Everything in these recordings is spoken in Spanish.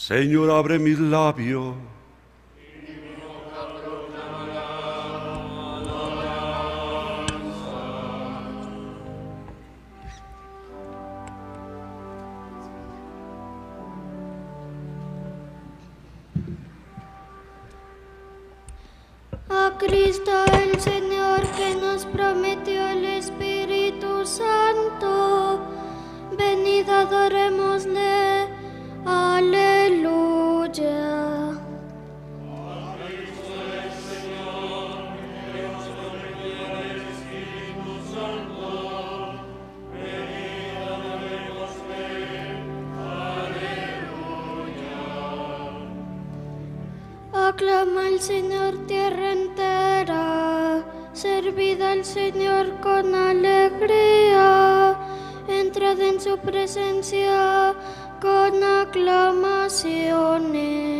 Señor, abre mis labios. Cristo Aclama al Señor tierra entera, servid al Señor con alegría, entrad en su presencia con aclamaciones.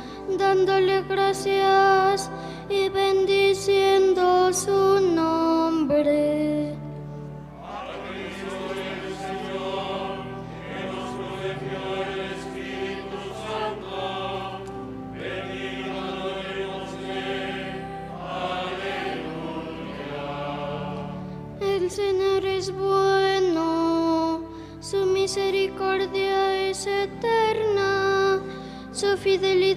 dándole gracias y bendiciendo su nombre. Señor es bueno, su misericordia es eterna, su fidelidad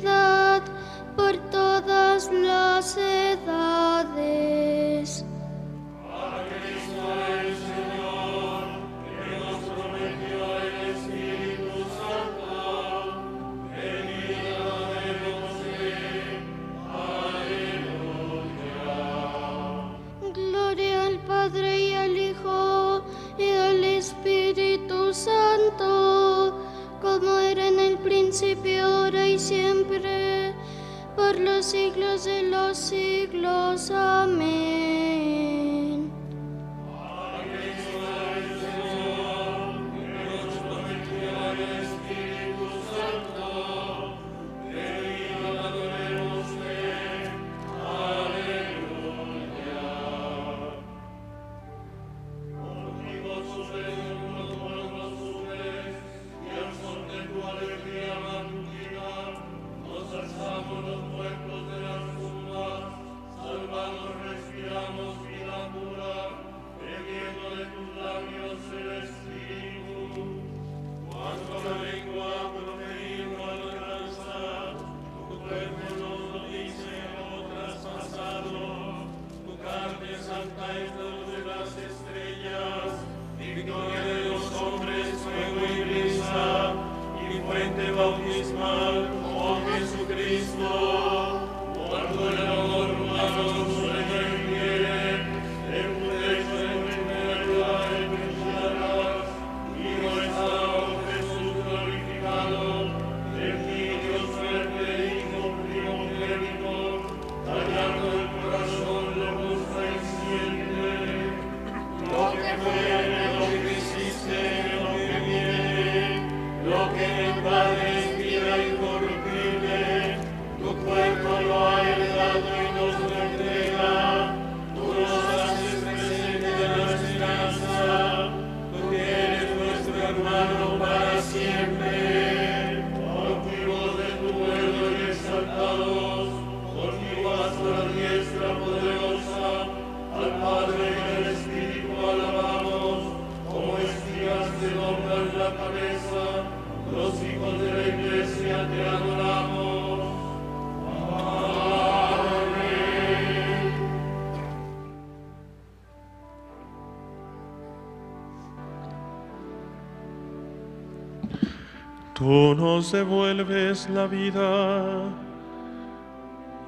Tú nos devuelves la vida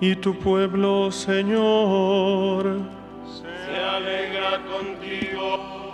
y tu pueblo, Señor, se alegra contigo.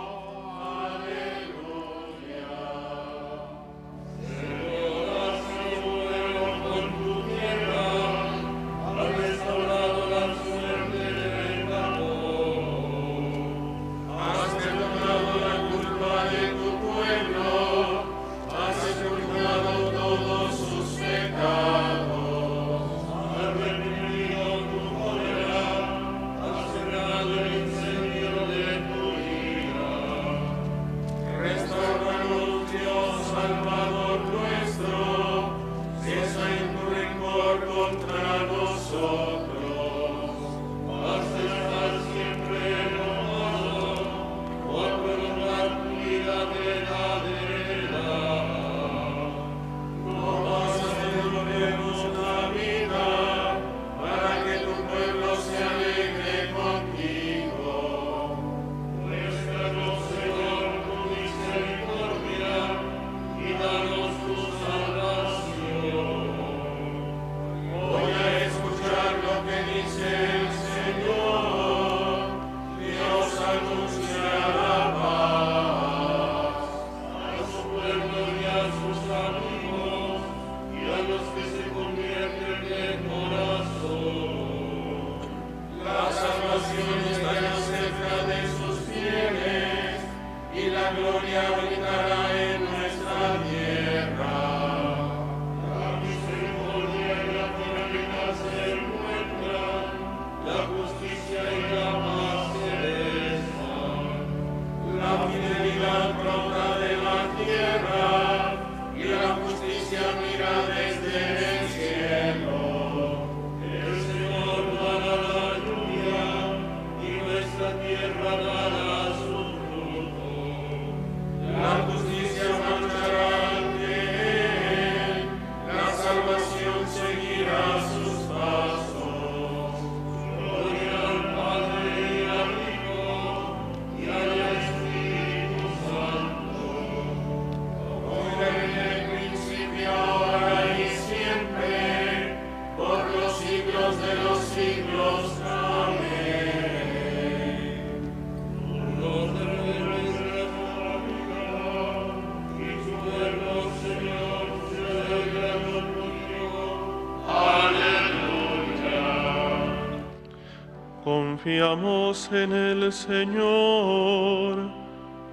Confiamos en el Señor.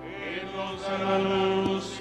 Que nos luz.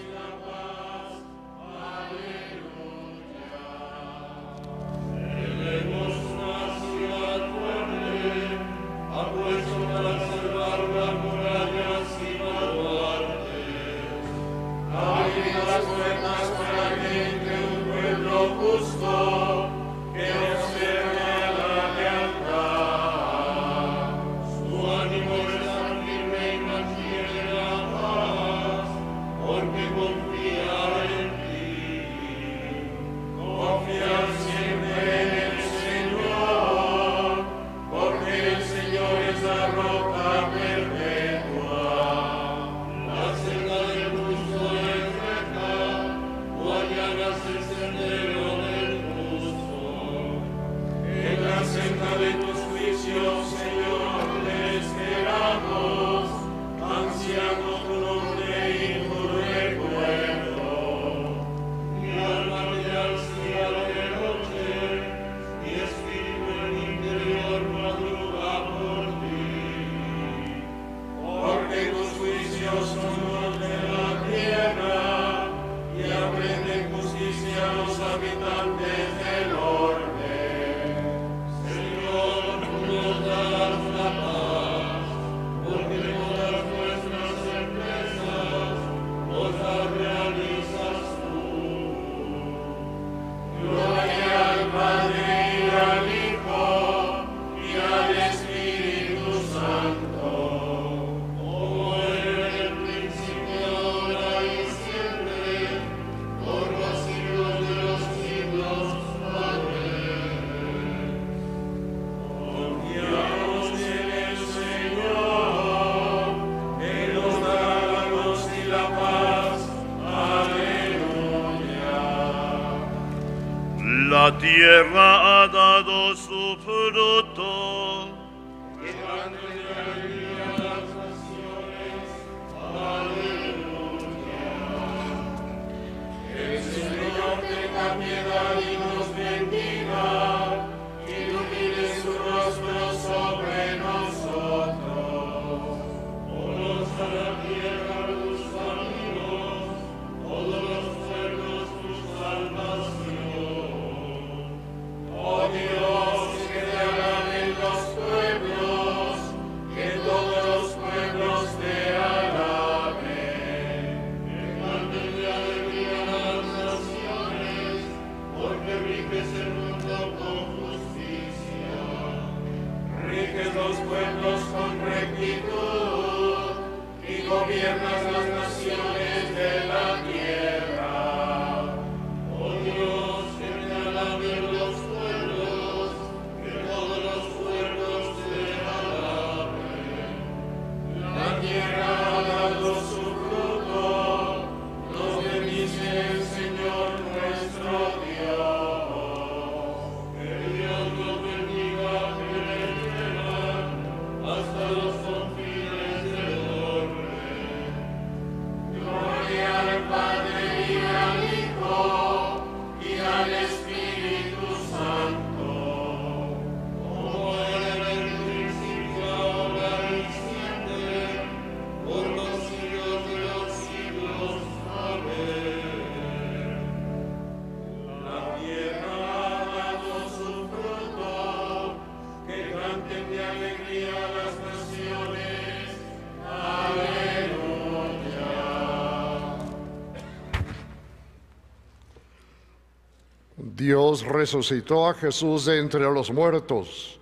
Resucitó a Jesús de entre los muertos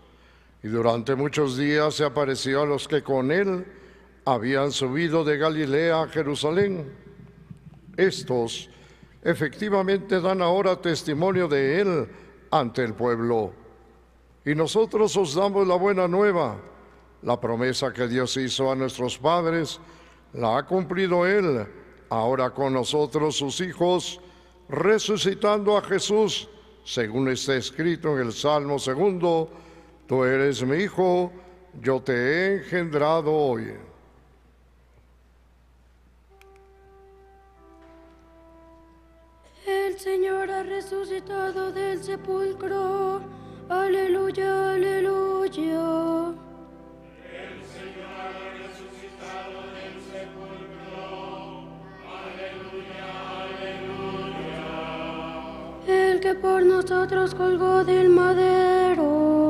y durante muchos días se apareció a los que con él habían subido de Galilea a Jerusalén. Estos efectivamente dan ahora testimonio de él ante el pueblo. Y nosotros os damos la buena nueva. La promesa que Dios hizo a nuestros padres la ha cumplido Él, ahora con nosotros sus hijos, resucitando a Jesús, según está escrito en el Salmo segundo, tú eres mi hijo, yo te he engendrado hoy. El Señor ha resucitado del sepulcro. Aleluya, aleluya. Que por nosotros colgó del madero.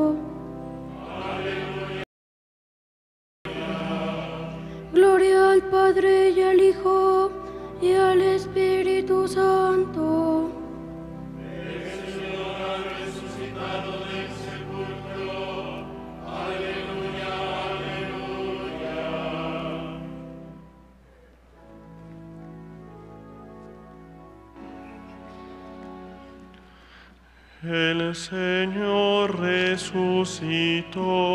Resucitó.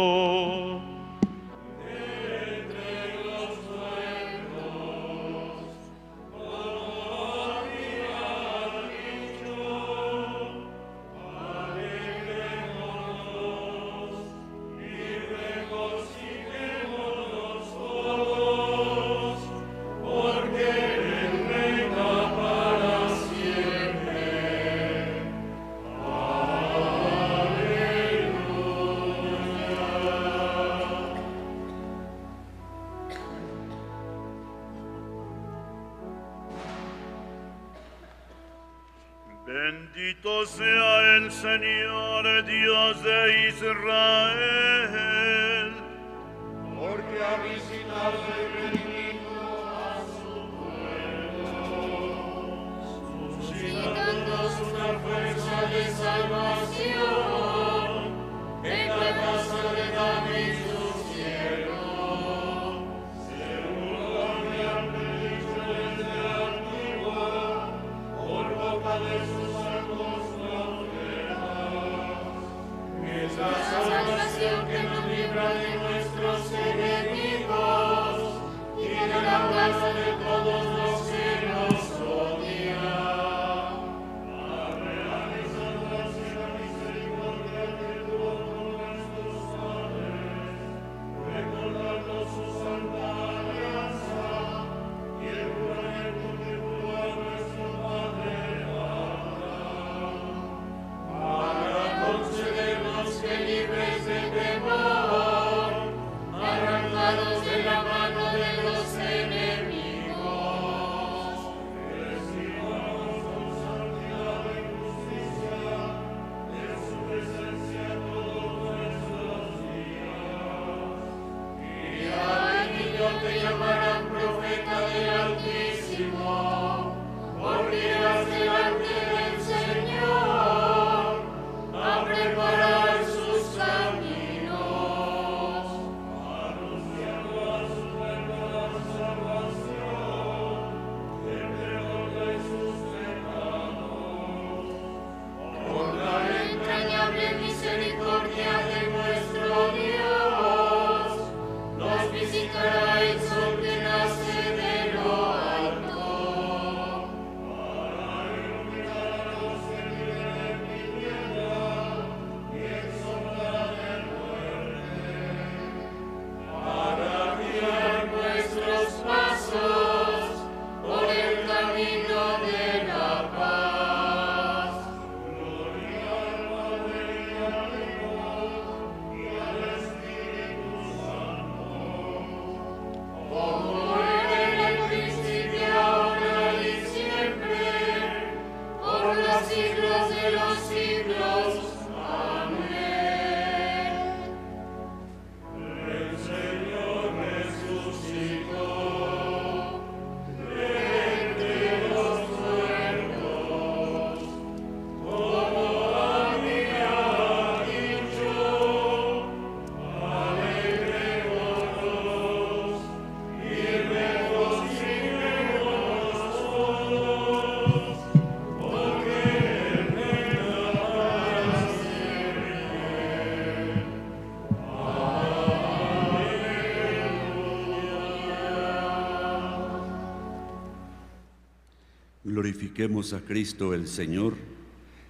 Glorifiquemos a Cristo el Señor,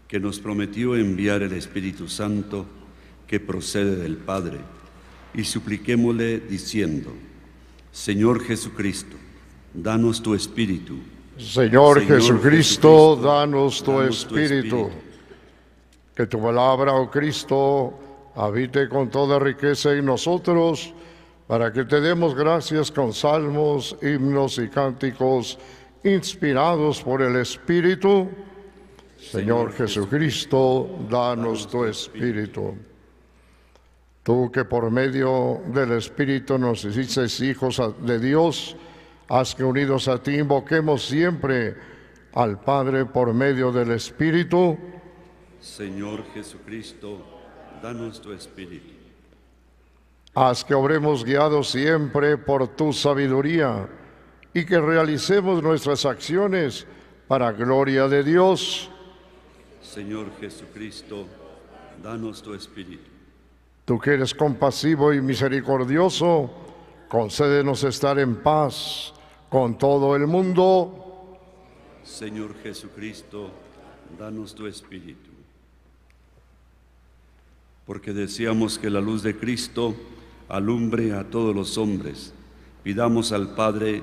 que nos prometió enviar el Espíritu Santo que procede del Padre, y supliquémosle diciendo, Señor Jesucristo, danos tu Espíritu. Señor, Señor Jesucristo, Jesucristo, danos tu danos tu espíritu. espíritu. Que tu palabra, oh Cristo, habite con toda riqueza en nosotros, para que te demos gracias con salmos, himnos y cánticos inspirados por el Espíritu. Señor Jesucristo, danos tu espíritu. Tú que por medio del Espíritu nos hiciste hijos de Dios, haz que unidos a ti invoquemos siempre al Padre por medio del Espíritu. Señor Jesucristo, danos tu Espíritu. Haz que obremos guiados siempre por tu sabiduría y que realicemos nuestras acciones para gloria de Dios. Señor Jesucristo, danos tu Espíritu. Tú que eres compasivo y misericordioso, concédenos estar en paz con todo el mundo. Señor Jesucristo, danos tu Espíritu. Porque deseamos que la luz de Cristo alumbre a todos los hombres, pidamos al Padre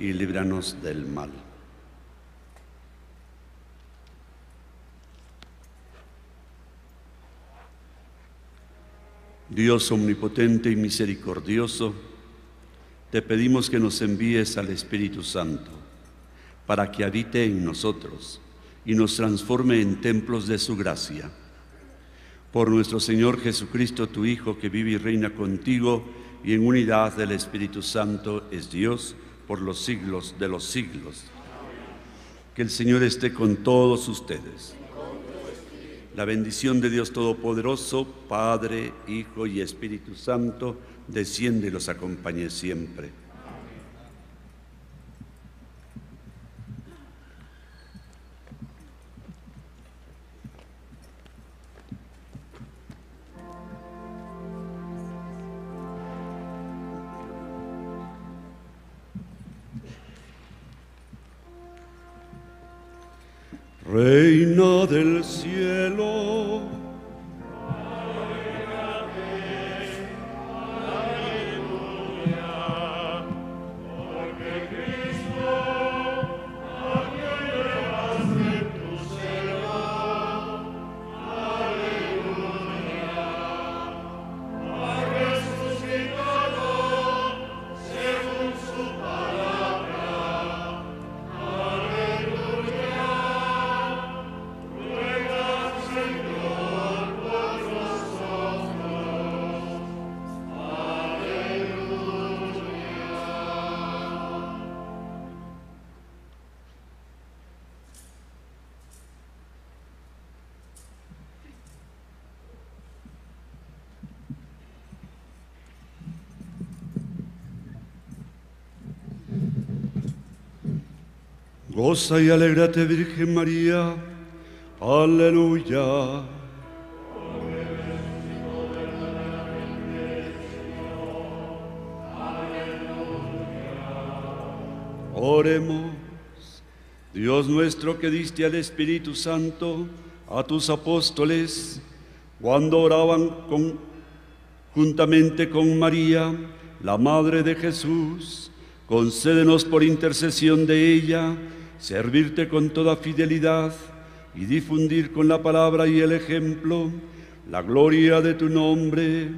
y líbranos del mal. Dios omnipotente y misericordioso, te pedimos que nos envíes al Espíritu Santo para que habite en nosotros y nos transforme en templos de su gracia. Por nuestro Señor Jesucristo, tu Hijo, que vive y reina contigo y en unidad del Espíritu Santo es Dios por los siglos de los siglos. Que el Señor esté con todos ustedes. La bendición de Dios Todopoderoso, Padre, Hijo y Espíritu Santo, desciende y los acompañe siempre. Reina del cielo, goza y alégrate Virgen María, aleluya. Oremos, Dios nuestro que diste al Espíritu Santo a tus apóstoles cuando oraban juntamente con María, la Madre de Jesús, concédenos por intercesión de ella servirte con toda fidelidad y difundir con la palabra y el ejemplo la gloria de tu nombre,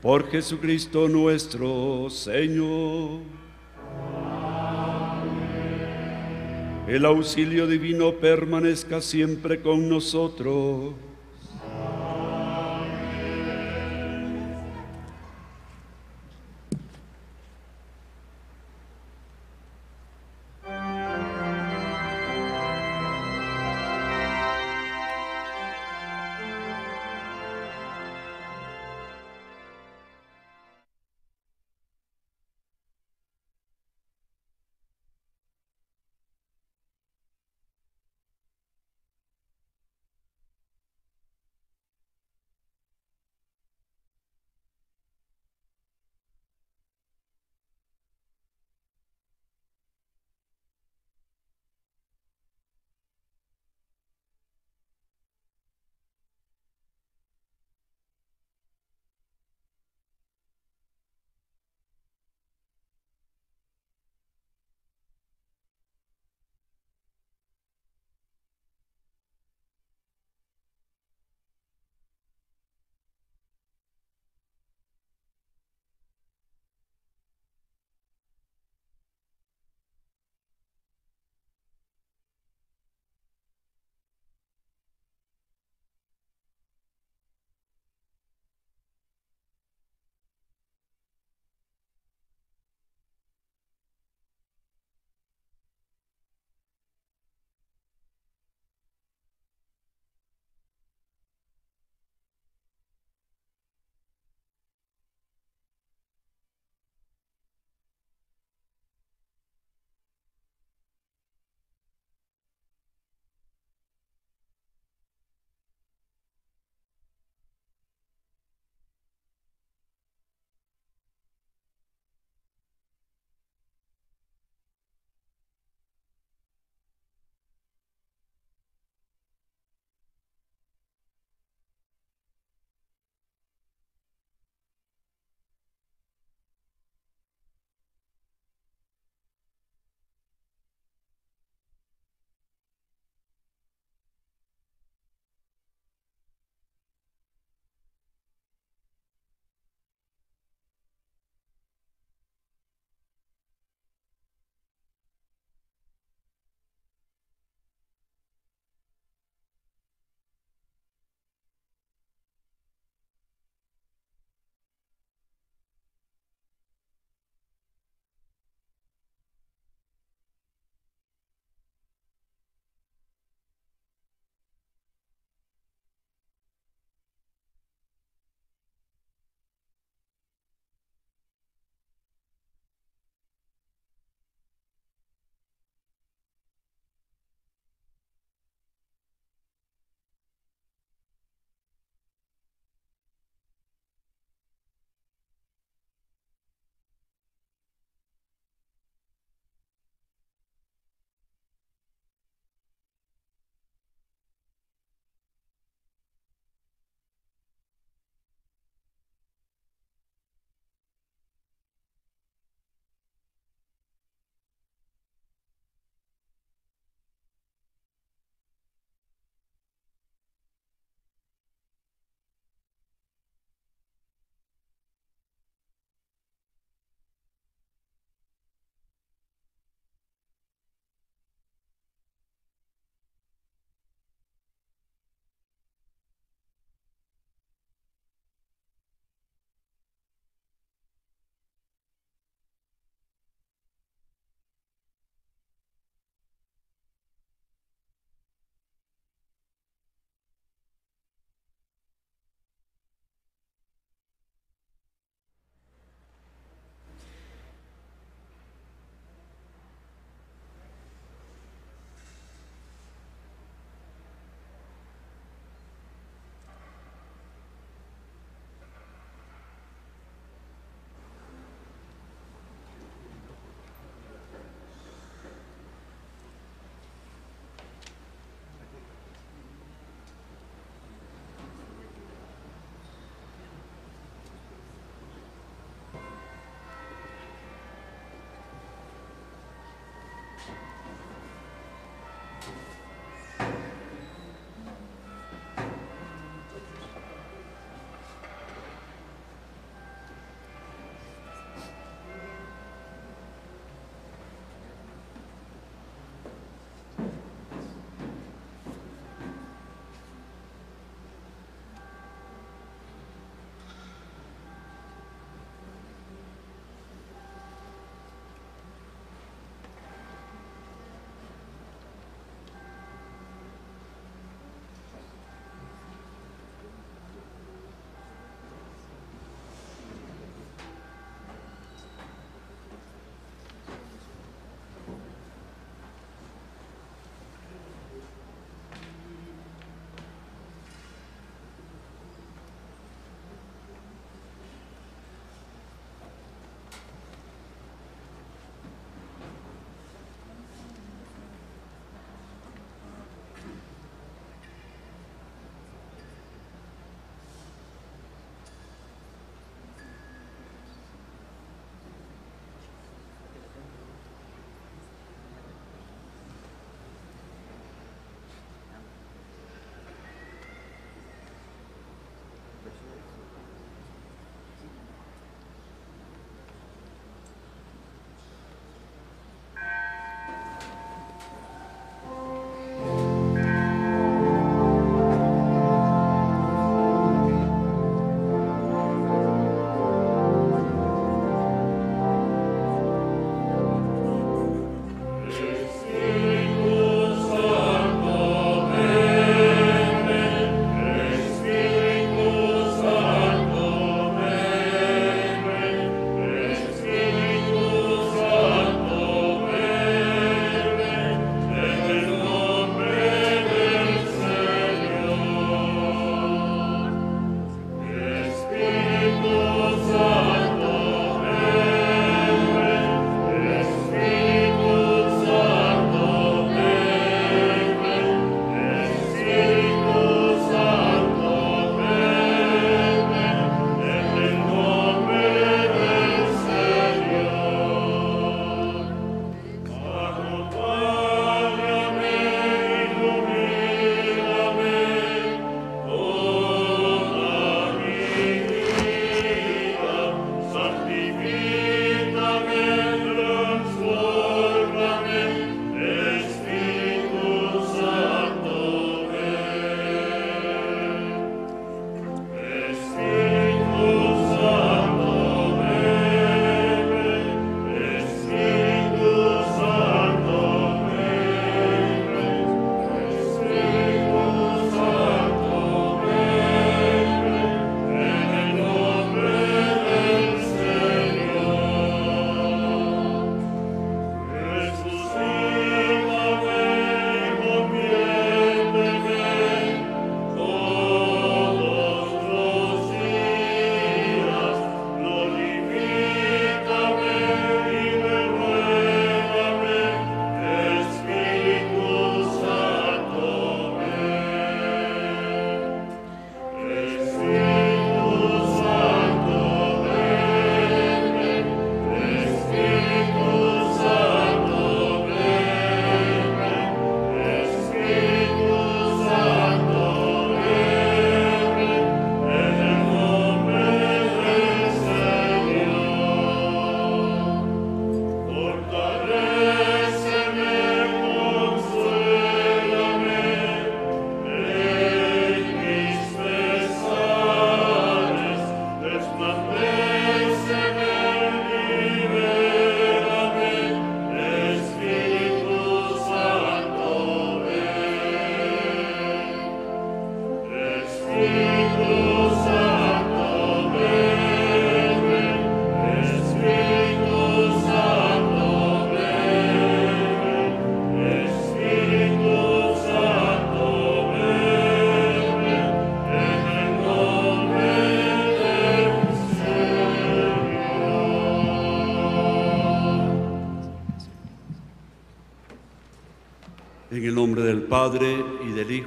por Jesucristo nuestro Señor. El auxilio divino permanezca siempre con nosotros.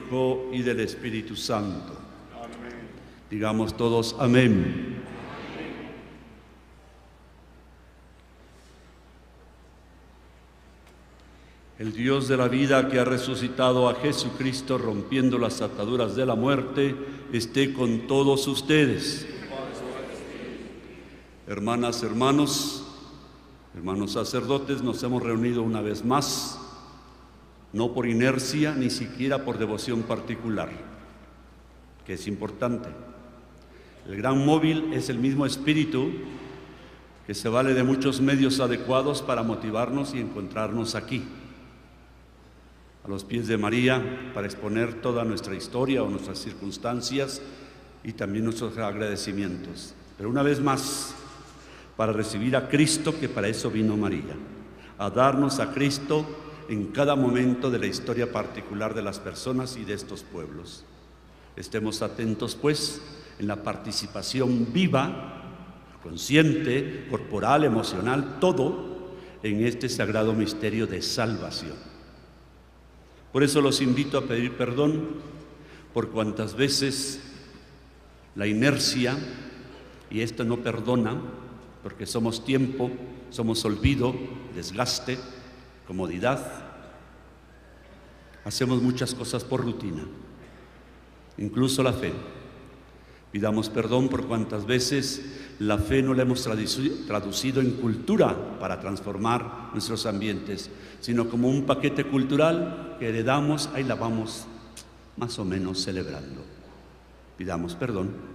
Hijo, y del Espíritu Santo. Digamos todos amén. El Dios de la vida que ha resucitado a Jesucristo rompiendo las ataduras de la muerte, esté con todos ustedes. Hermanas, hermanos, hermanos sacerdotes, nos hemos reunido una vez más, no por inercia ni siquiera por devoción particular, que es importante. El gran móvil es el mismo espíritu que se vale de muchos medios adecuados para motivarnos y encontrarnos aquí a los pies de María para exponer toda nuestra historia o nuestras circunstancias y también nuestros agradecimientos. Pero una vez más, para recibir a Cristo, que para eso vino María, a darnos a Cristo en cada momento de la historia particular de las personas y de estos pueblos. Estemos atentos, pues, en la participación viva, consciente, corporal, emocional, todo en este sagrado misterio de salvación. Por eso los invito a pedir perdón por cuantas veces la inercia, y esto no perdona, porque somos tiempo, somos olvido, desgaste, comodidad, hacemos muchas cosas por rutina, incluso la fe. Pidamos perdón por cuantas veces la fe no la hemos traducido en cultura para transformar nuestros ambientes, sino como un paquete cultural que heredamos, ahí la vamos más o menos celebrando. Pidamos perdón.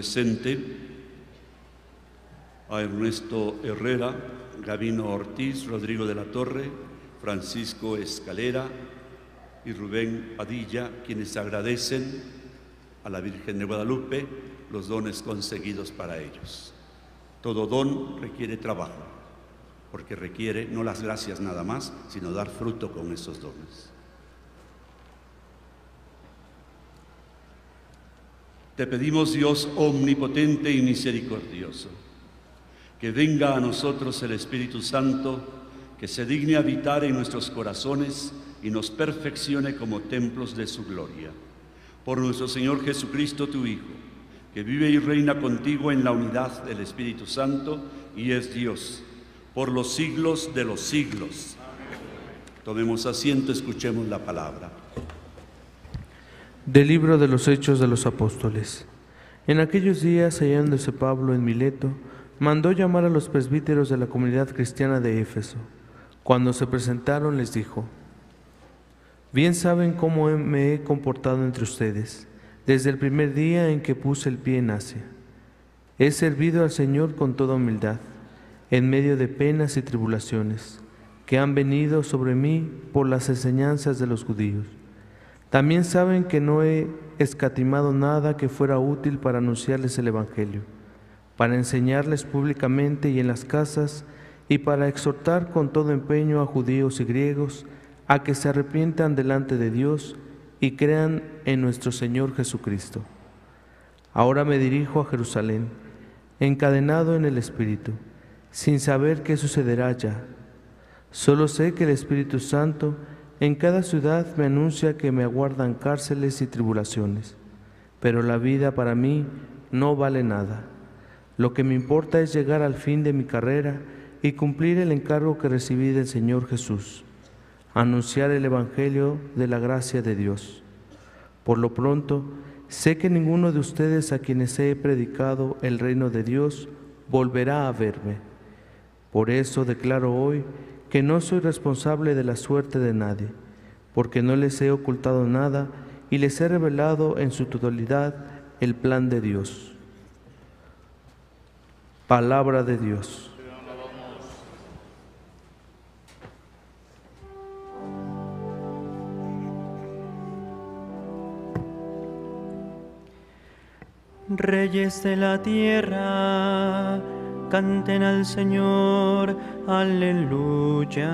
Presente a Ernesto Herrera, Gabino Ortiz, Rodrigo de la Torre, Francisco Escalera y Rubén Padilla, quienes agradecen a la Virgen de Guadalupe los dones conseguidos para ellos. Todo don requiere trabajo, porque requiere no las gracias nada más, sino dar fruto con esos dones. Te pedimos, Dios omnipotente y misericordioso, que venga a nosotros el Espíritu Santo, que se digne habitar en nuestros corazones y nos perfeccione como templos de su gloria. Por nuestro Señor Jesucristo, tu Hijo, que vive y reina contigo en la unidad del Espíritu Santo y es Dios, por los siglos de los siglos. Tomemos asiento, escuchemos la palabra. Del libro de los Hechos de los Apóstoles. En aquellos días, hallándose Pablo en Mileto, mandó llamar a los presbíteros de la comunidad cristiana de Éfeso. Cuando se presentaron les dijo, Bien saben cómo me he comportado entre ustedes, desde el primer día en que puse el pie en Asia. He servido al Señor con toda humildad, en medio de penas y tribulaciones, que han venido sobre mí por las enseñanzas de los judíos también saben que no he escatimado nada que fuera útil para anunciarles el Evangelio, para enseñarles públicamente y en las casas, y para exhortar con todo empeño a judíos y griegos a que se arrepientan delante de Dios y crean en nuestro Señor Jesucristo. Ahora me dirijo a Jerusalén, encadenado en el Espíritu, sin saber qué sucederá ya. Solo sé que el Espíritu Santo en cada ciudad me anuncia que me aguardan cárceles y tribulaciones, pero la vida para mí no vale nada. Lo que me importa es llegar al fin de mi carrera y cumplir el encargo que recibí del Señor Jesús, anunciar el Evangelio de la gracia de Dios. Por lo pronto, sé que ninguno de ustedes a quienes he predicado el reino de Dios volverá a verme. Por eso declaro hoy que no soy responsable de la suerte de nadie, porque no les he ocultado nada y les he revelado en su totalidad el plan de Dios. Palabra de Dios. Reyes de la tierra, canten al Señor, aleluya.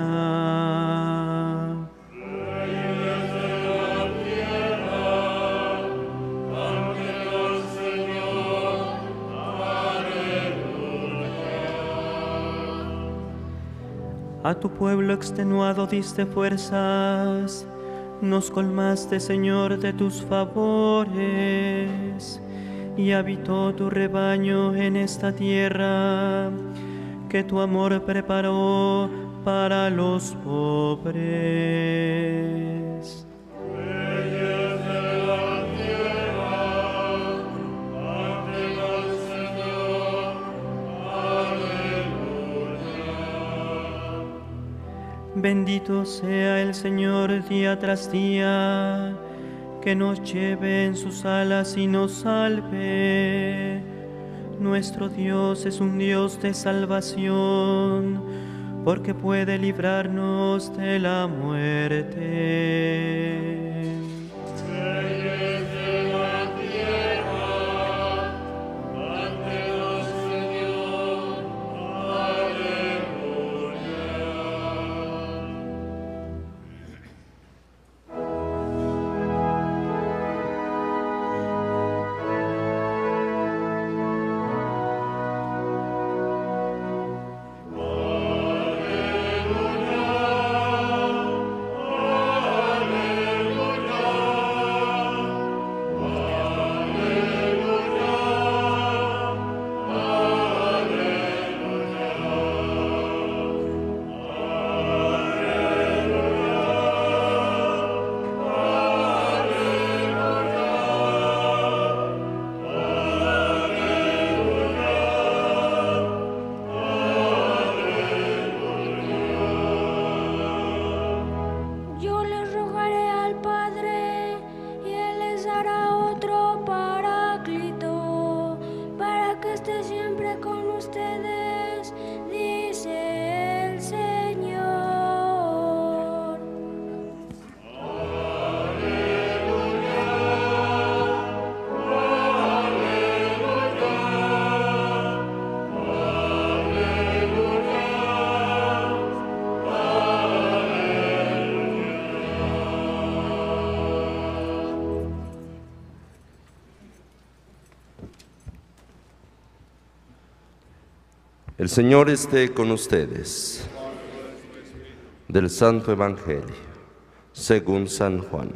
A tu pueblo extenuado diste fuerzas, nos colmaste, Señor, de tus favores, y habitó tu rebaño en esta tierra que tu amor preparó para los pobres. Bendito sea el Señor día tras día, que nos lleve en sus alas y nos salve. Nuestro Dios es un Dios de salvación, porque puede librarnos de la muerte. El Señor esté con ustedes. Del Santo Evangelio, según San Juan.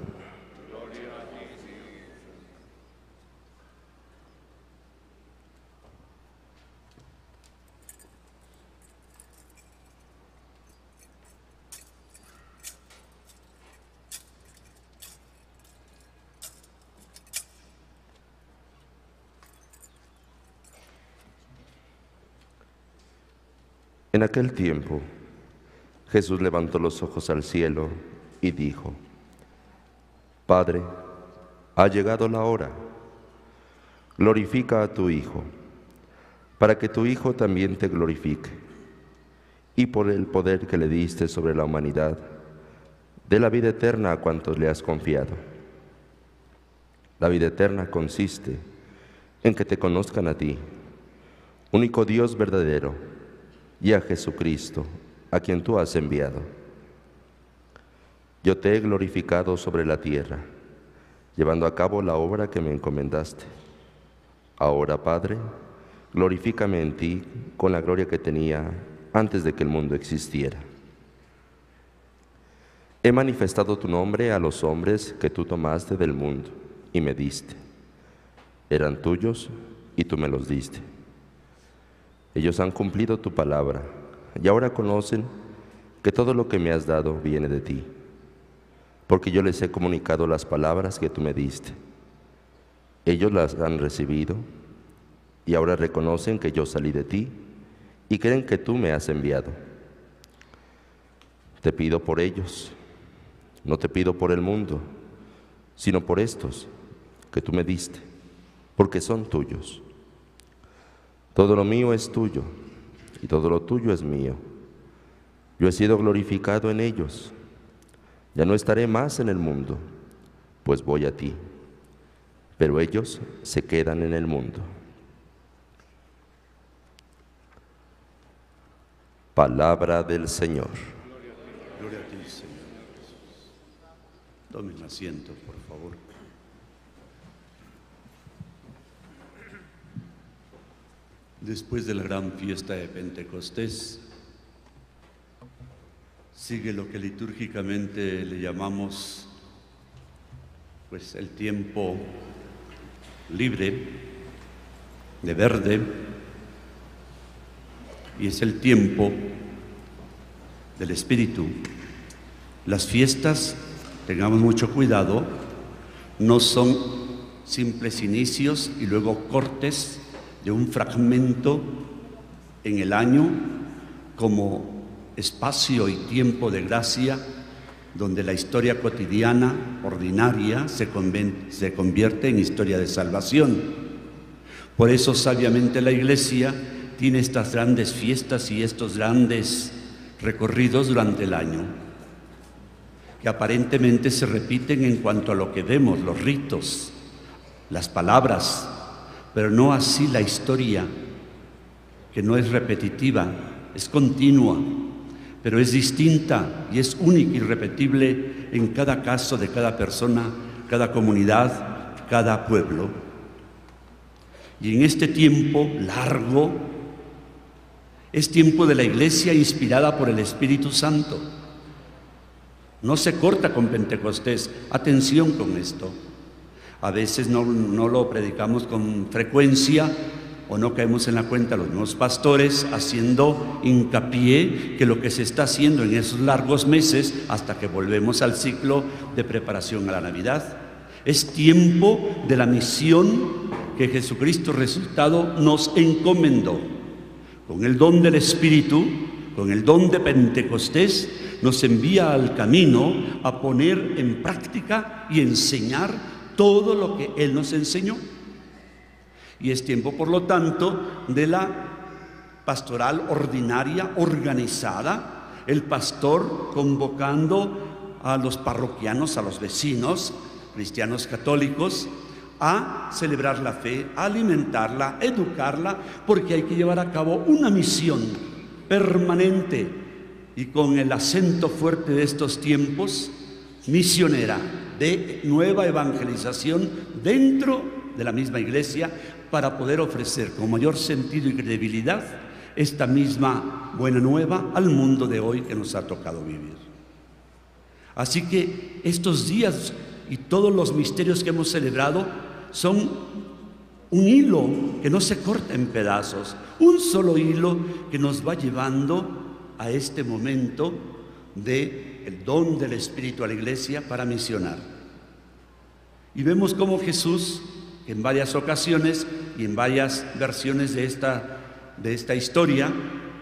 En aquel tiempo, Jesús levantó los ojos al cielo y dijo, Padre, ha llegado la hora. Glorifica a tu Hijo, para que tu Hijo también te glorifique. Y por el poder que le diste sobre la humanidad, dé la vida eterna a cuantos le has confiado. La vida eterna consiste en que te conozcan a ti, único Dios verdadero, y a Jesucristo, a quien tú has enviado. Yo te he glorificado sobre la tierra, llevando a cabo la obra que me encomendaste. Ahora, Padre, glorifícame en ti con la gloria que tenía antes de que el mundo existiera. He manifestado tu nombre a los hombres que tú tomaste del mundo y me diste. Eran tuyos y tú me los diste. Ellos han cumplido tu palabra y ahora conocen que todo lo que me has dado viene de ti, porque yo les he comunicado las palabras que tú me diste. Ellos las han recibido y ahora reconocen que yo salí de ti y creen que tú me has enviado. Te pido por ellos, no te pido por el mundo, sino por estos que tú me diste, porque son tuyos. Todo lo mío es tuyo y todo lo tuyo es mío. Yo he sido glorificado en ellos. Ya no estaré más en el mundo, pues voy a ti. Pero ellos se quedan en el mundo. Palabra del Señor. Gloria a ti, Señor. Tomen asiento, por favor. Después de la gran fiesta de Pentecostés, sigue lo que litúrgicamente le llamamos pues el tiempo libre de verde y es el tiempo del espíritu. Las fiestas, tengamos mucho cuidado, no son simples inicios y luego cortes de un fragmento en el año como espacio y tiempo de gracia donde la historia cotidiana, ordinaria, se, convierte en historia de salvación. Por eso sabiamente la Iglesia tiene estas grandes fiestas y estos grandes recorridos durante el año, que aparentemente se repiten en cuanto a lo que vemos, los ritos, las palabras, pero no así la historia, que no es repetitiva, es continua, pero es distinta y es única y repetible en cada caso de cada persona, cada comunidad, cada pueblo. Y en este tiempo largo, es tiempo de la iglesia inspirada por el Espíritu Santo. No se corta con Pentecostés, atención con esto. A veces no, lo predicamos con frecuencia o no caemos en la cuenta los nuevos pastores haciendo hincapié que lo que se está haciendo en esos largos meses hasta que volvemos al ciclo de preparación a la Navidad. Es tiempo de la misión que Jesucristo resultado nos encomendó. Con el don del Espíritu, con el don de Pentecostés, nos envía al camino a poner en práctica y enseñar todo lo que Él nos enseñó. Y es tiempo, por lo tanto, de la pastoral ordinaria, organizada, el pastor convocando a los parroquianos, a los vecinos, cristianos católicos, a celebrar la fe, a alimentarla, educarla, porque hay que llevar a cabo una misión permanente y con el acento fuerte de estos tiempos, misionera, de nueva evangelización dentro de la misma iglesia para poder ofrecer con mayor sentido y credibilidad esta misma buena nueva al mundo de hoy que nos ha tocado vivir. Así que estos días y todos los misterios que hemos celebrado son un hilo que no se corta en pedazos, un solo hilo que nos va llevando a este momento de el don del Espíritu a la iglesia para misionar. Y vemos cómo Jesús, en varias ocasiones y en varias versiones de esta, de esta historia,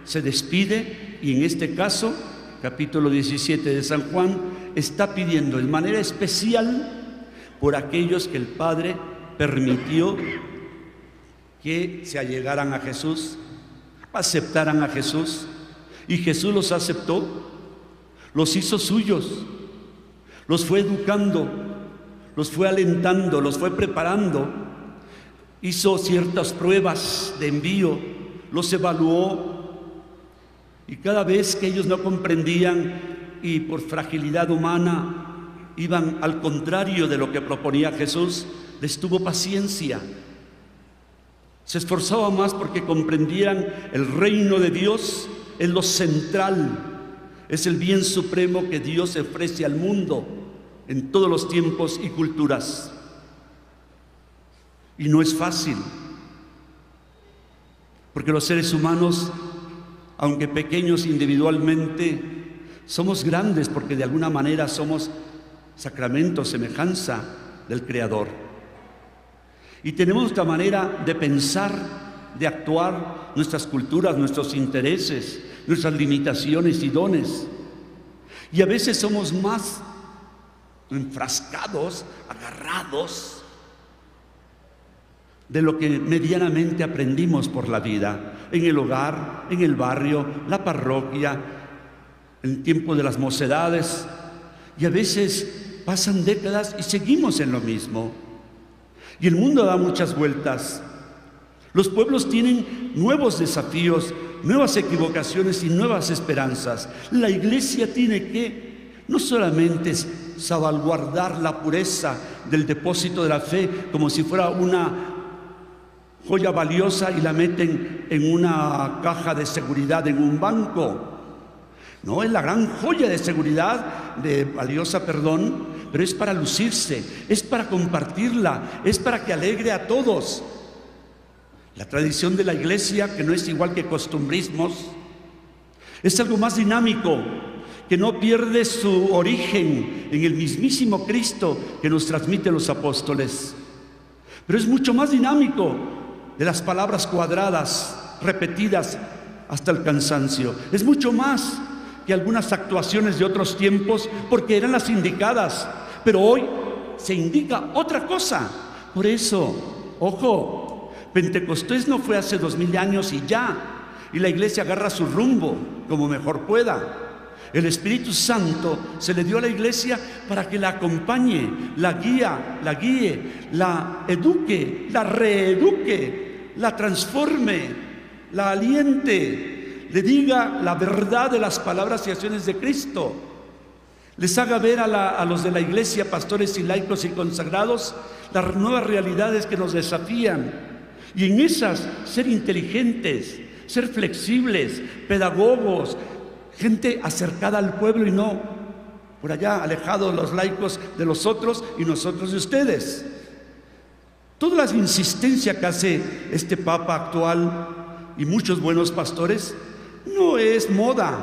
se despide y en este caso, capítulo 17 de San Juan, está pidiendo de manera especial por aquellos que el Padre permitió que se allegaran a Jesús, aceptaran a Jesús, y Jesús los aceptó los hizo suyos, los fue educando, los fue alentando, los fue preparando, hizo ciertas pruebas de envío los evaluó y cada vez que ellos no comprendían y por fragilidad humana iban al contrario de lo que proponía Jesús, les tuvo paciencia. Se esforzaba más porque comprendían el reino de Dios es lo central, es el bien supremo que Dios ofrece al mundo en todos los tiempos y culturas. Y no es fácil, porque los seres humanos, aunque pequeños individualmente, somos grandes porque de alguna manera somos sacramento, semejanza del Creador. Y tenemos nuestra manera de pensar, de actuar, nuestras culturas, nuestros intereses, nuestras limitaciones y dones. Y a veces somos más enfrascados, agarrados de lo que medianamente aprendimos por la vida, en el hogar, en el barrio, la parroquia, en tiempo de las mocedades. Y a veces pasan décadas y seguimos en lo mismo. Y el mundo da muchas vueltas. Los pueblos tienen nuevos desafíos, nuevas equivocaciones y nuevas esperanzas. La iglesia tiene que no solamente salvaguardar la pureza del depósito de la fe como si fuera una joya valiosa y la meten en una caja de seguridad en un banco. No, es la gran joya de seguridad, de valiosa, perdón, pero es para lucirse, es para compartirla, es para que alegre a todos. La tradición de la iglesia, que no es igual que costumbrismos, es algo más dinámico, que no pierde su origen en el mismísimo Cristo que nos transmite los apóstoles. Pero es mucho más dinámico de las palabras cuadradas, repetidas hasta el cansancio. Es mucho más que algunas actuaciones de otros tiempos porque eran las indicadas. Pero hoy se indica otra cosa. Por eso, ojo, Pentecostés no fue hace dos mil años y ya. Y la iglesia agarra su rumbo como mejor pueda. El Espíritu Santo se le dio a la iglesia para que la acompañe, la guía, la guíe, la eduque, la reeduque, la transforme, la aliente, le diga la verdad de las palabras y acciones de Cristo. Les haga ver a, a los de la iglesia, pastores y laicos y consagrados, las nuevas realidades que nos desafían y en esas ser inteligentes, ser flexibles, pedagogos, gente acercada al pueblo y no por allá alejados los laicos de los otros y nosotros de ustedes. Toda la insistencia que hace este Papa actual y muchos buenos pastores no es moda,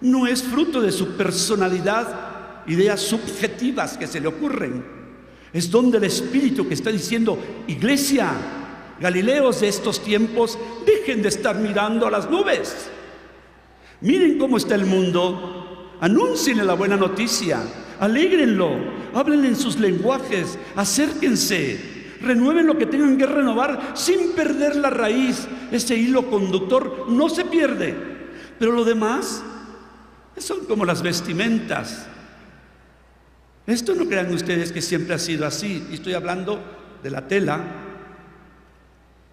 no es fruto de su personalidad, ideas subjetivas que se le ocurren. Es donde el Espíritu que está diciendo, iglesia, Galileos de estos tiempos, dejen de estar mirando a las nubes. Miren cómo está el mundo. Anúncienle la buena noticia. Alégrenlo. Hablen en sus lenguajes. Acérquense. Renueven lo que tengan que renovar sin perder la raíz. Ese hilo conductor no se pierde. Pero lo demás son como las vestimentas. Esto no crean ustedes que siempre ha sido así. Estoy hablando de la tela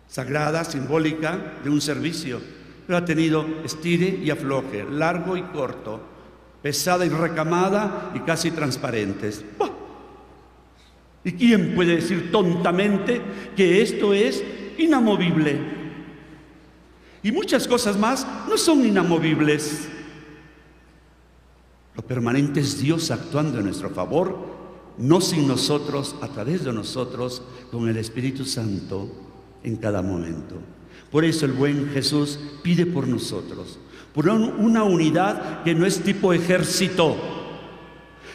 sagrada, simbólica de un servicio, pero ha tenido estire y afloje, largo y corto, pesada y recamada y casi transparentes. ¿Y quién puede decir tontamente que esto es inamovible? Y muchas cosas más no son inamovibles. Lo permanente es Dios actuando en nuestro favor, no sin nosotros, a través de nosotros, con el Espíritu Santo en cada momento. Por eso el buen Jesús pide por nosotros, por una unidad que no es tipo ejército,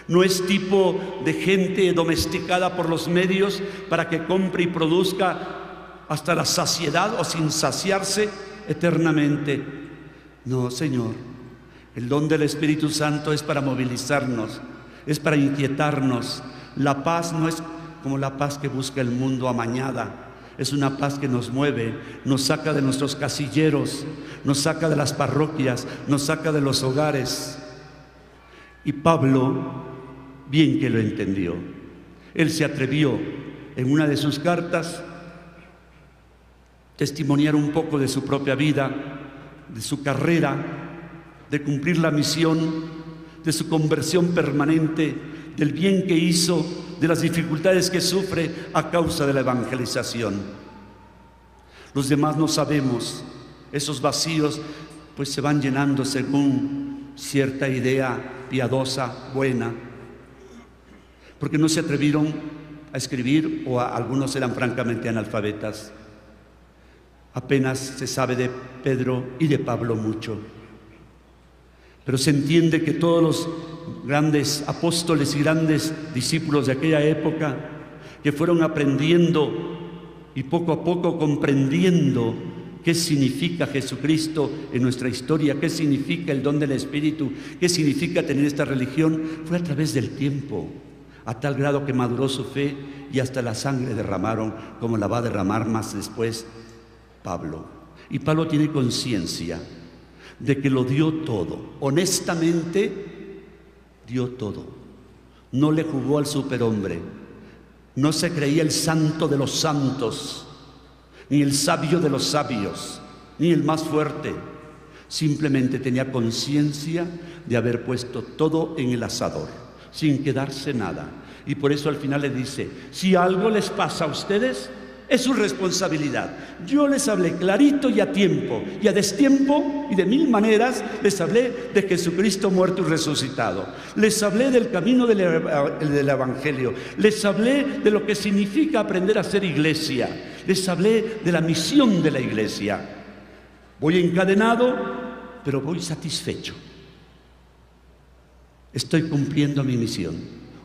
no es tipo de gente domesticada por los medios para que compre y produzca hasta la saciedad o sin saciarse eternamente. No, Señor, el don del Espíritu Santo es para movilizarnos, es para inquietarnos. La paz no es como la paz que busca el mundo amañada, es una paz que nos mueve, nos saca de nuestros casilleros, nos saca de las parroquias, nos saca de los hogares. Y Pablo, bien que lo entendió, él se atrevió en una de sus cartas, testimoniar un poco de su propia vida, de su carrera, de cumplir la misión, de su conversión permanente, del bien que hizo, de las dificultades que sufre a causa de la evangelización. Los demás no sabemos, esos vacíos pues se van llenando según cierta idea piadosa, buena, porque no se atrevieron a escribir o algunos eran francamente analfabetas. Apenas se sabe de Pedro y de Pablo mucho. Pero se entiende que todos los grandes apóstoles y grandes discípulos de aquella época que fueron aprendiendo y poco a poco comprendiendo qué significa Jesucristo en nuestra historia, qué significa el don del Espíritu, qué significa tener esta religión, fue a través del tiempo, a tal grado que maduró su fe y hasta la sangre derramaron, como la va a derramar más después Pablo. Y Pablo tiene conciencia de que lo dio todo, honestamente dio todo. No le jugó al superhombre, no se creía el santo de los santos, ni el sabio de los sabios, ni el más fuerte. Simplemente tenía conciencia de haber puesto todo en el asador, sin quedarse nada. Y por eso al final le dice, si algo les pasa a ustedes, es su responsabilidad. Yo les hablé clarito y a tiempo, y a destiempo, y de mil maneras les hablé de Jesucristo muerto y resucitado. Les hablé del camino del, Evangelio. Les hablé de lo que significa aprender a ser iglesia. Les hablé de la misión de la iglesia. Voy encadenado, pero voy satisfecho. Estoy cumpliendo mi misión.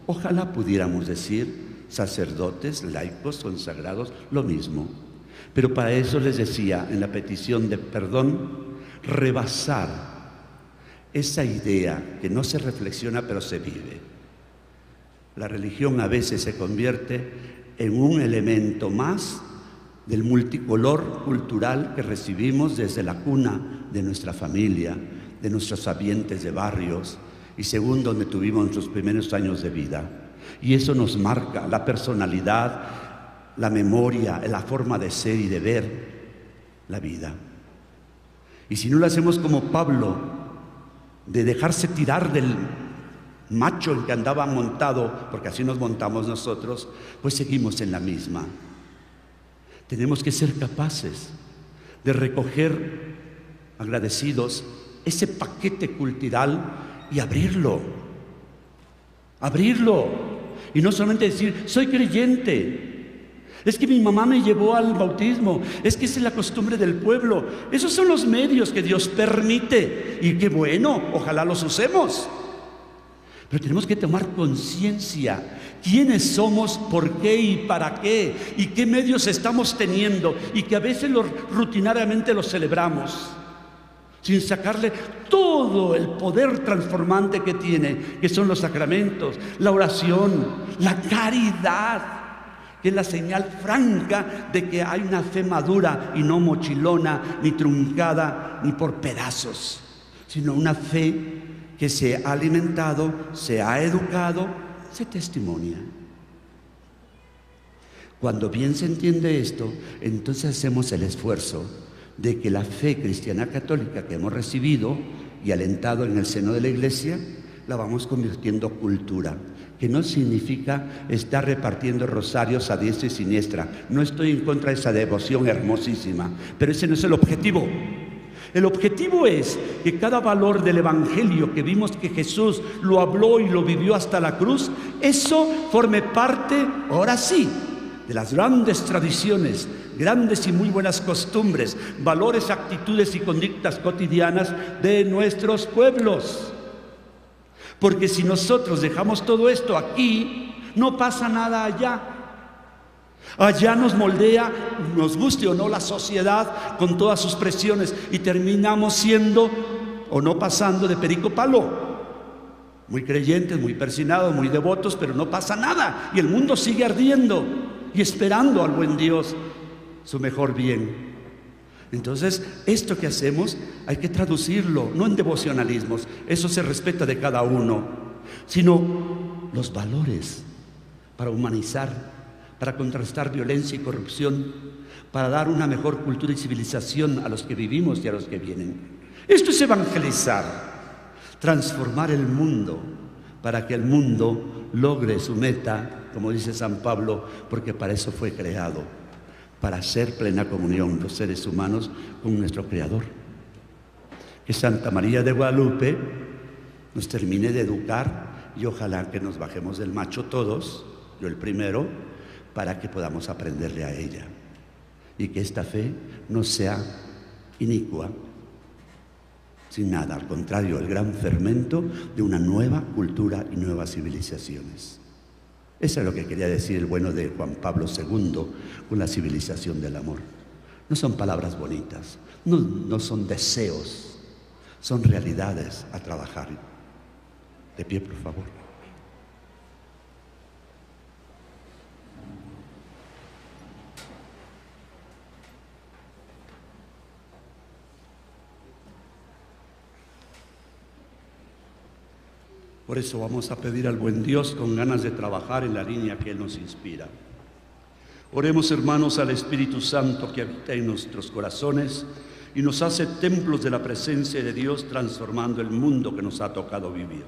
Ojalá pudiéramos decir sacerdotes, laicos, consagrados, lo mismo. Pero para eso les decía en la petición de perdón, rebasar esa idea que no se reflexiona pero se vive. La religión a veces se convierte en un elemento más del multicolor cultural que recibimos desde la cuna de nuestra familia, de nuestros ambientes de barrios y según donde tuvimos nuestros primeros años de vida. Y eso nos marca la personalidad, la memoria, la forma de ser y de ver la vida. Y si no lo hacemos como Pablo, de dejarse tirar del macho en que andaba montado, porque así nos montamos nosotros, pues seguimos en la misma. Tenemos que ser capaces de recoger agradecidos ese paquete cultural y abrirlo. Abrirlo. Y no solamente decir, soy creyente. Es que mi mamá me llevó al bautismo. Es que esa es la costumbre del pueblo. Esos son los medios que Dios permite. Y qué bueno, ojalá los usemos. Pero tenemos que tomar conciencia quiénes somos, por qué y para qué, y qué medios estamos teniendo, y que a veces rutinariamente los celebramos sin sacarle todo el poder transformante que tiene, que son los sacramentos, la oración, la caridad, que es la señal franca de que hay una fe madura y no mochilona, ni truncada, ni por pedazos, sino una fe que se ha alimentado, se ha educado, se testimonia. Cuando bien se entiende esto, entonces hacemos el esfuerzo de que la fe cristiana católica que hemos recibido y alentado en el seno de la iglesia, la vamos convirtiendo cultura, que no significa estar repartiendo rosarios a diestra y siniestra. No estoy en contra de esa devoción hermosísima, pero ese no es el objetivo. El objetivo es que cada valor del Evangelio que vimos que Jesús lo habló y lo vivió hasta la cruz, eso forme parte, ahora sí, de las grandes tradiciones grandes y muy buenas costumbres, valores, actitudes y conductas cotidianas de nuestros pueblos. Porque si nosotros dejamos todo esto aquí, no pasa nada allá. Allá nos moldea, nos guste o no, la sociedad con todas sus presiones y terminamos siendo o no pasando de perico palo. Muy creyentes, muy persinados, muy devotos, pero no pasa nada. Y el mundo sigue ardiendo y esperando al buen Dios su mejor bien. Entonces, esto que hacemos hay que traducirlo, no en devocionalismos, eso se respeta de cada uno, sino los valores para humanizar, para contrastar violencia y corrupción, para dar una mejor cultura y civilización a los que vivimos y a los que vienen. Esto es evangelizar, transformar el mundo para que el mundo logre su meta, como dice San Pablo, porque para eso fue creado, para hacer plena comunión los seres humanos con nuestro Creador. Que Santa María de Guadalupe nos termine de educar y ojalá que nos bajemos del macho todos, yo el primero, para que podamos aprenderle a ella y que esta fe no sea inicua, sin nada, al contrario, el gran fermento de una nueva cultura y nuevas civilizaciones. Eso es lo que quería decir el bueno de Juan Pablo II con la civilización del amor. No son palabras bonitas, no, no son deseos, son realidades a trabajar. De pie, por favor. Por eso vamos a pedir al buen Dios con ganas de trabajar en la línea que Él nos inspira. Oremos hermanos al Espíritu Santo que habita en nuestros corazones y nos hace templos de la presencia de Dios transformando el mundo que nos ha tocado vivir.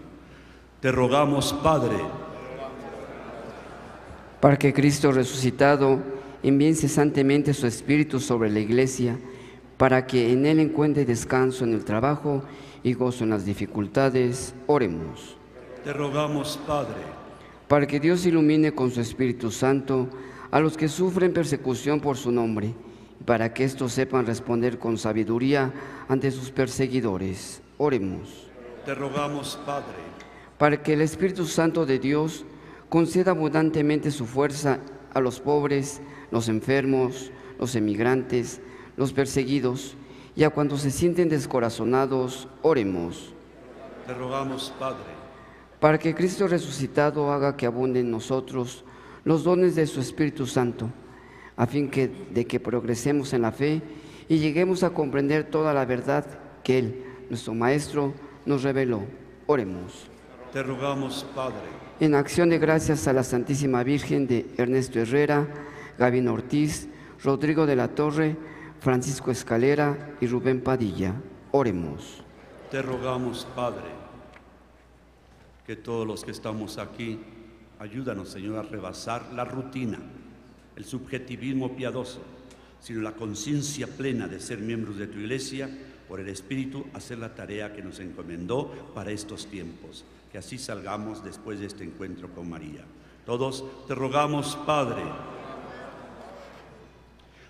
Te rogamos, Padre, para que Cristo resucitado envíe cesantemente su Espíritu sobre la Iglesia, para que en Él encuentre descanso en el trabajo y gozo en las dificultades. Oremos. Te rogamos, Padre, para que Dios ilumine con su Espíritu Santo a los que sufren persecución por su nombre, para que éstos sepan responder con sabiduría ante sus perseguidores. Oremos. Te rogamos, Padre, para que el Espíritu Santo de Dios conceda abundantemente su fuerza a los pobres, los enfermos, los emigrantes, los perseguidos y a cuantos se sienten descorazonados, oremos. Te rogamos, Padre para que Cristo resucitado haga que abunden en nosotros los dones de su Espíritu Santo, a fin que, de que progresemos en la fe y lleguemos a comprender toda la verdad que Él, nuestro Maestro, nos reveló. Oremos. Te rogamos, Padre. En acción de gracias a la Santísima Virgen de Ernesto Herrera, Gabino Ortiz, Rodrigo de la Torre, Francisco Escalera y Rubén Padilla. Oremos. Te rogamos, Padre que todos los que estamos aquí, ayúdanos, Señor, a rebasar la rutina, el subjetivismo piadoso, sino la conciencia plena de ser miembros de tu iglesia, por el Espíritu, hacer la tarea que nos encomendó para estos tiempos. Que así salgamos después de este encuentro con María. Todos te rogamos, Padre,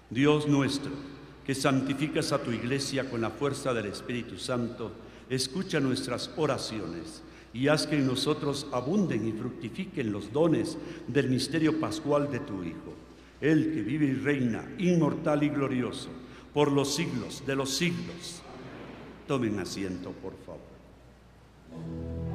Dios nuestro, que santificas a tu iglesia con la fuerza del Espíritu Santo, escucha nuestras oraciones y haz que en nosotros abunden y fructifiquen los dones del misterio pascual de tu Hijo, el que vive y reina, inmortal y glorioso, por los siglos de los siglos. Tomen asiento, por favor.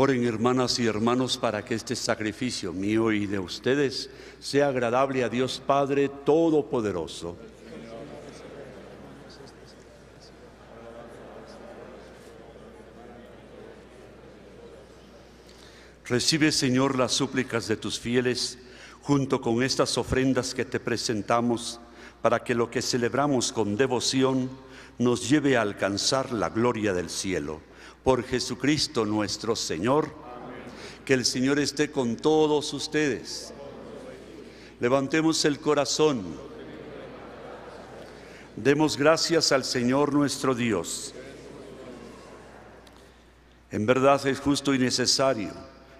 Oren hermanas y hermanos para que este sacrificio mío y de ustedes sea agradable a Dios Padre Todopoderoso. Recibe, Señor, las súplicas de tus fieles junto con estas ofrendas que te presentamos, para que lo que celebramos con devoción nos lleve a alcanzar la gloria del cielo. Por Jesucristo nuestro Señor, que el Señor esté con todos ustedes. Levantemos el corazón. Demos gracias al Señor nuestro Dios. En verdad es justo y necesario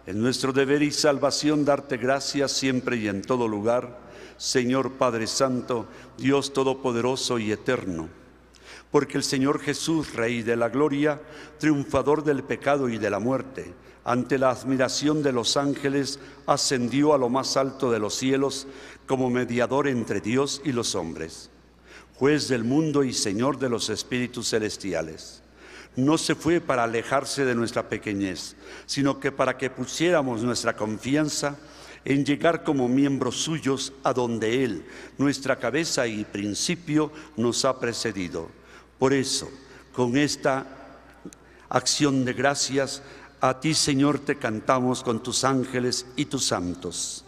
es nuestro deber y salvación darte gracias siempre y en todo lugar, Señor Padre Santo, Dios Todopoderoso y Eterno. Porque el Señor Jesús, Rey de la Gloria, triunfador del pecado y de la muerte, ante la admiración de los ángeles, ascendió a lo más alto de los cielos como mediador entre Dios y los hombres, juez del mundo y Señor de los espíritus celestiales no se fue para alejarse de nuestra pequeñez, sino que para que pusiéramos nuestra confianza en llegar como miembros suyos a donde Él, nuestra cabeza y principio, nos ha precedido. Por eso, con esta acción de gracias, a ti Señor te cantamos con tus ángeles y tus santos.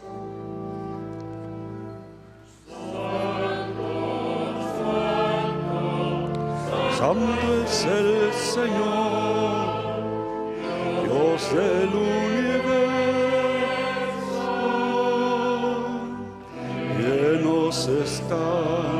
Santo es el Señor, Dios del universo. Llenos están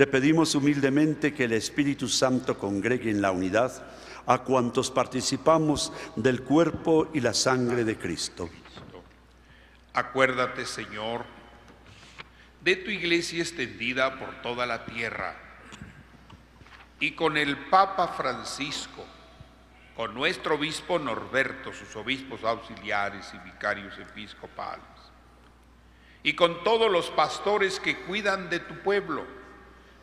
Te pedimos humildemente que el Espíritu Santo congregue en la unidad a cuantos participamos del cuerpo y la sangre de Cristo. Acuérdate, Señor, de tu iglesia extendida por toda la tierra y con el Papa Francisco, con nuestro obispo Norberto, sus obispos auxiliares y vicarios episcopales, y con todos los pastores que cuidan de tu pueblo,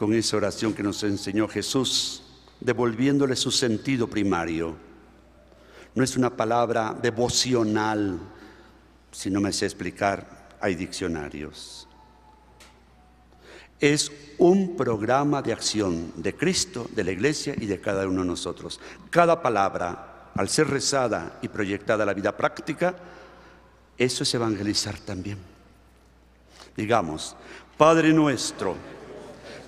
con esa oración que nos enseñó Jesús, devolviéndole su sentido primario. No es una palabra devocional, si no me sé explicar, hay diccionarios. Es un programa de acción de Cristo, de la Iglesia y de cada uno de nosotros. Cada palabra, al ser rezada y proyectada a la vida práctica, eso es evangelizar también. Digamos, Padre nuestro,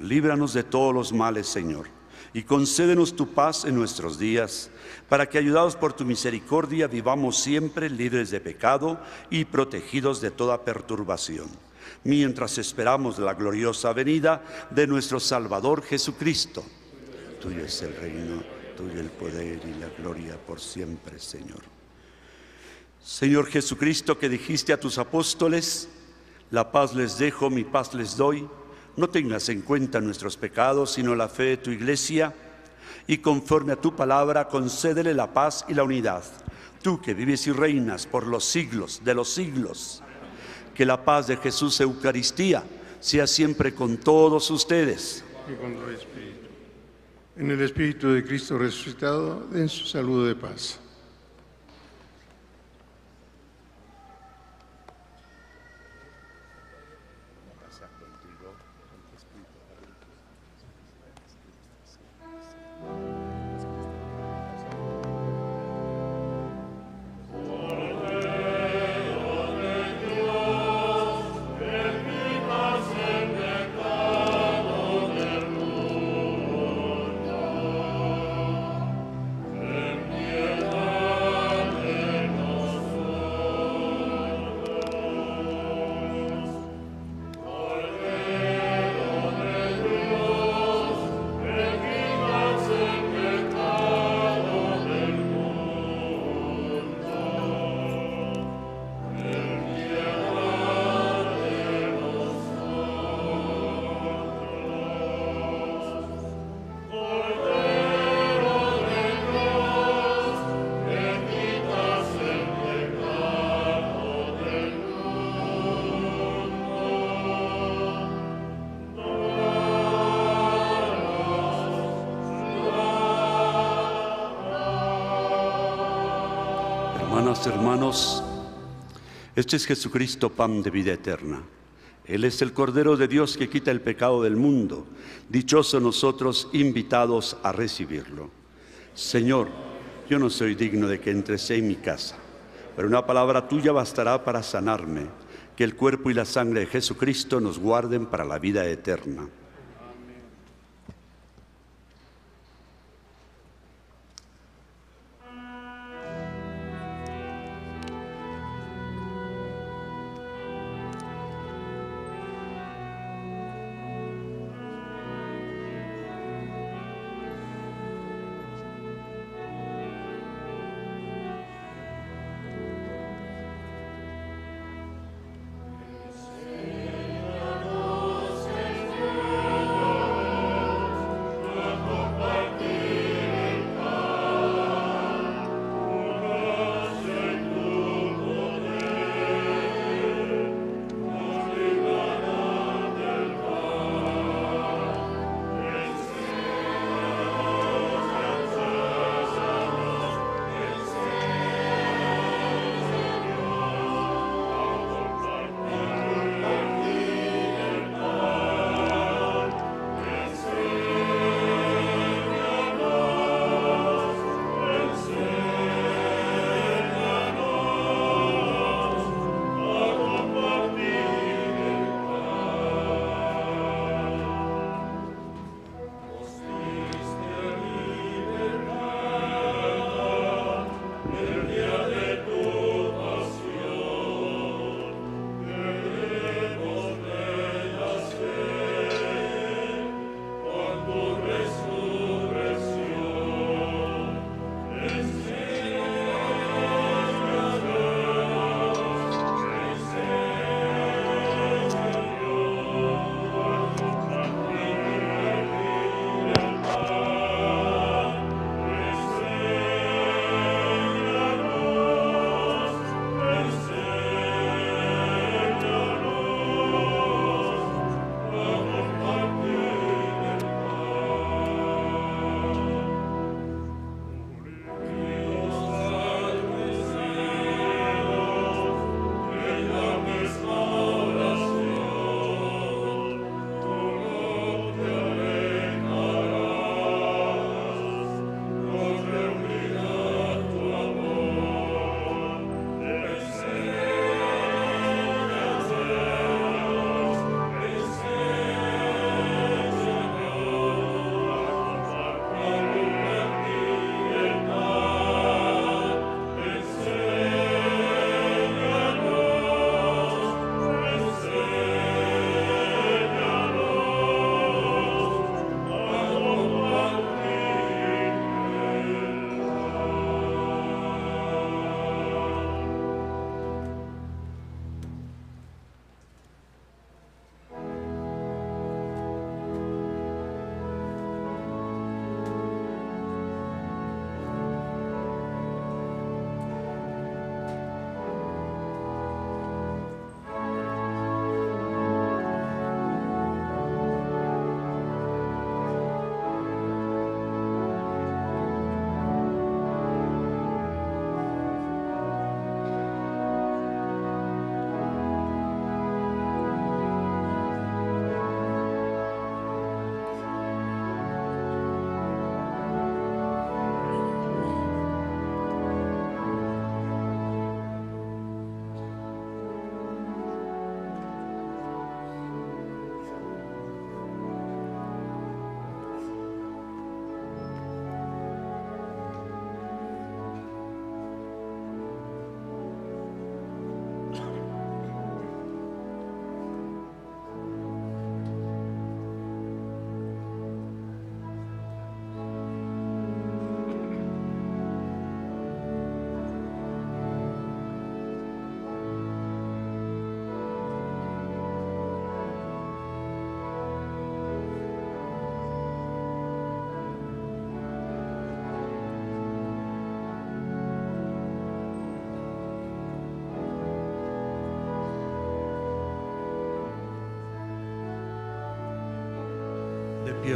Líbranos de todos los males, Señor, y concédenos tu paz en nuestros días, para que, ayudados por tu misericordia, vivamos siempre libres de pecado y protegidos de toda perturbación, mientras esperamos la gloriosa venida de nuestro Salvador Jesucristo. Tuyo es el reino, tuyo el poder y la gloria por siempre, Señor. Señor Jesucristo, que dijiste a tus apóstoles, la paz les dejo, mi paz les doy no tengas en cuenta nuestros pecados, sino la fe de tu iglesia, y conforme a tu palabra concédele la paz y la unidad. Tú que vives y reinas por los siglos de los siglos, que la paz de Jesús Eucaristía sea siempre con todos ustedes. Y con tu espíritu. En el espíritu de Cristo resucitado, den su saludo de paz. Este es Jesucristo, pan de vida eterna. Él es el Cordero de Dios que quita el pecado del mundo. Dichosos nosotros invitados a recibirlo. Señor, yo no soy digno de que entres en mi casa, pero una palabra tuya bastará para sanarme. Que el cuerpo y la sangre de Jesucristo nos guarden para la vida eterna.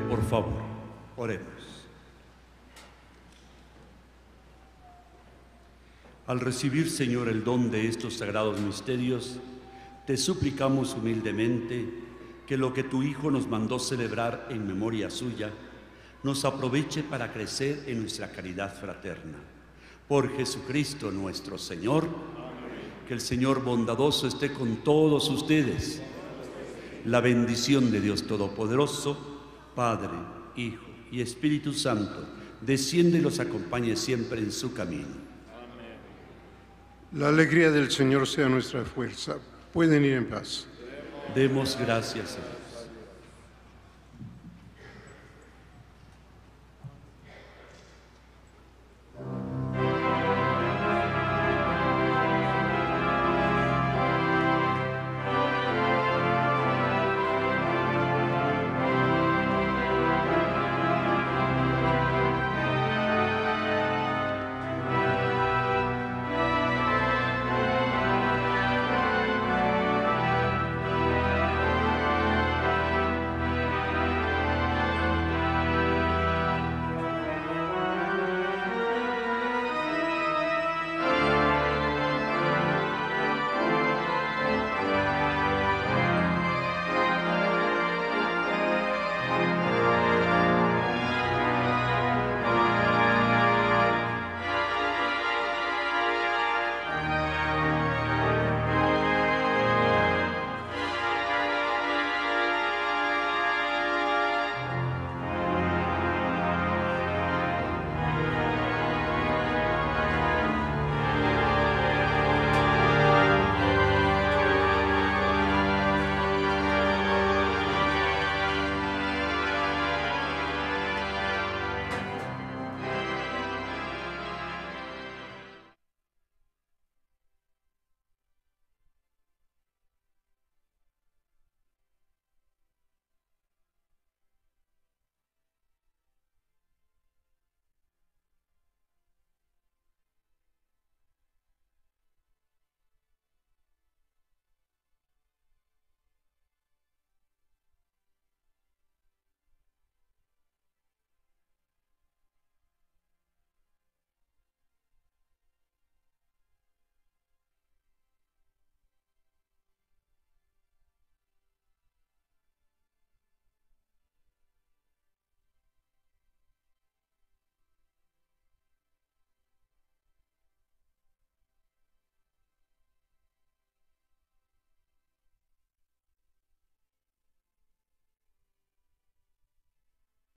Por favor, oremos. Al recibir, Señor, el don de estos sagrados misterios, te suplicamos humildemente que lo que tu Hijo nos mandó celebrar en memoria suya, nos aproveche para crecer en nuestra caridad fraterna. Por Jesucristo nuestro Señor, que el Señor bondadoso esté con todos ustedes. La bendición de Dios Todopoderoso, Padre, Hijo y Espíritu Santo, desciende y los acompañe siempre en su camino. La alegría del Señor sea nuestra fuerza. Pueden ir en paz. Demos gracias a Dios.